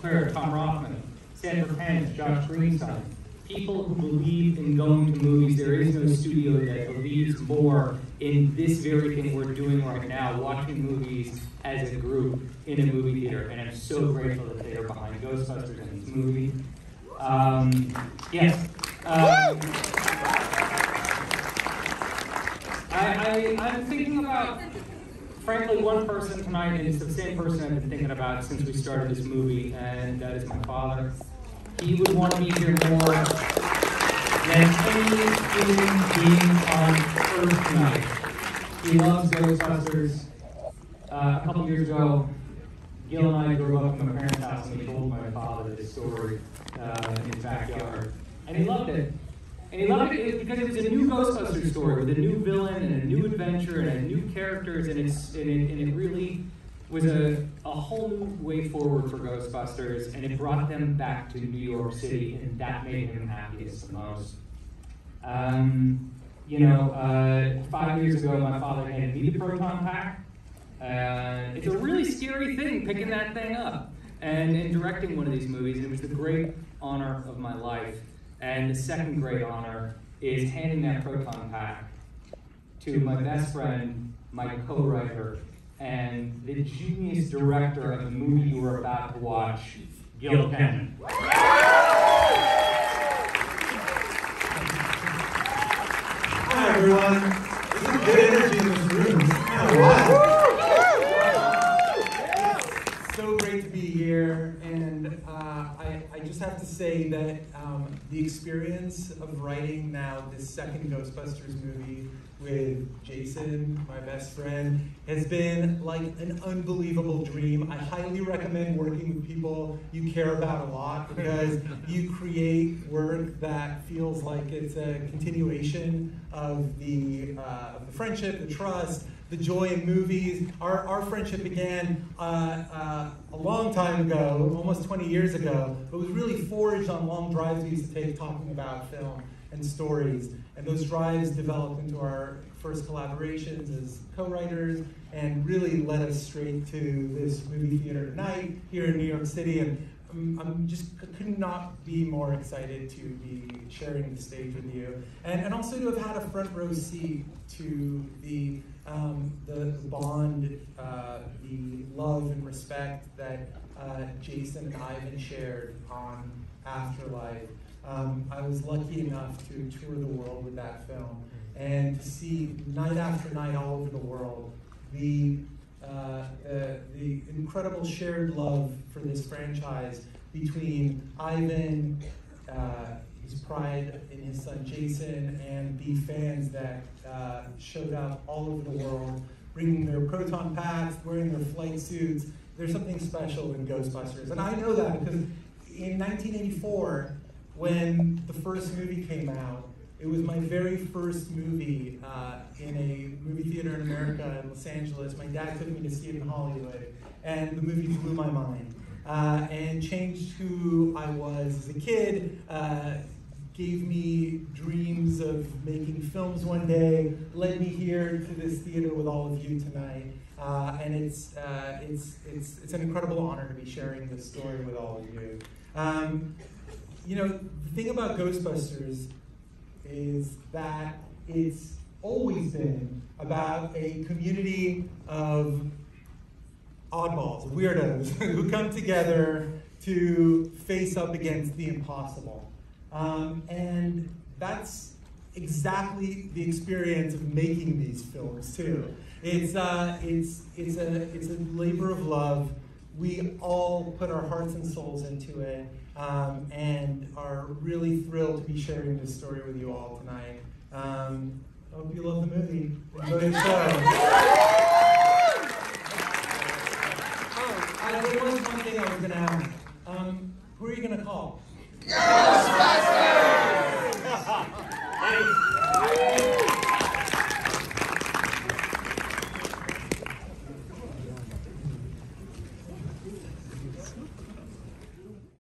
Clare, Tom Rothman, Sanford Panitch, Josh Greenstein, people who believe in going to movies. There is no studio that believes more in this very thing we're doing right now, watching movies as a group in a movie theater. And I'm so grateful that they are behind Ghostbusters and this movie. Um, yes. Um, I, I, I'm thinking about, frankly, one person tonight, it's the same person I've been thinking about since we started this movie, and that is my father. He would want to be here more than any human being on earth tonight. He loves Ghostbusters. Uh, a couple years ago, Gil and I grew up to my parents' house and we told my father this story uh, in his backyard. And he loved it. And he loved it because it was a new Ghostbusters story with a new villain and a new adventure and new characters, and, it's, and, it, and it really was a, a whole new way forward for Ghostbusters, and it brought them back to New York City, and that made him happiest the most. Um, you know, uh, five years ago, my father handed me the proton pack. Uh, it's a really scary thing picking that thing up and, and directing one of these movies, and it was the great honor of my life. And the second great honor is handing that proton pack to my best friend, my co-writer, and the genius director of the movie you were about to watch, Gil Kenan. Hi everyone. To say that um, the experience of writing now this second Ghostbusters movie with Jason, my best friend, has been like an unbelievable dream. I highly recommend working with people you care about a lot because you create work that feels like it's a continuation of the, uh, of the friendship, the trust, the joy in movies. Our, our friendship began uh, uh, a long time ago, almost 20 years ago, but was really forged on long drives we used to take talking about film and stories. And those drives developed into our first collaborations as co-writers and really led us straight to this movie theater tonight here in New York City. And I'm, I'm just could not be more excited to be sharing the stage with you. And, and also to have had a front row seat to the, um, the bond, uh, the love and respect that uh, Jason and Ivan shared on Afterlife. Um, I was lucky enough to tour the world with that film and to see night after night all over the world the, uh, uh, the incredible shared love for this franchise between Ivan, uh, his pride in his son Jason, and the fans that uh, showed up all over the world, bringing their proton packs, wearing their flight suits. There's something special in Ghostbusters. And I know that because in 1984, when the first movie came out, it was my very first movie uh, in a movie theater in America in Los Angeles. My dad took me to see it in Hollywood, and the movie blew my mind uh, and changed who I was as a kid. Uh, gave me dreams of making films one day, led me here to this theater with all of you tonight. Uh, and it's, uh, it's, it's, it's an incredible honor to be sharing this story with all of you. Um, you know, the thing about Ghostbusters is that it's always been about a community of oddballs, weirdos, who come together to face up against the impossible. Um, and that's exactly the experience of making these films too. It's, uh, it's, it's, a, it's a labor of love. We all put our hearts and souls into it um, and are really thrilled to be sharing this story with you all tonight. Um, I hope you love the movie. Enjoy the show. Oh, I, there was one thing I was to ask. Um, who are you going to call?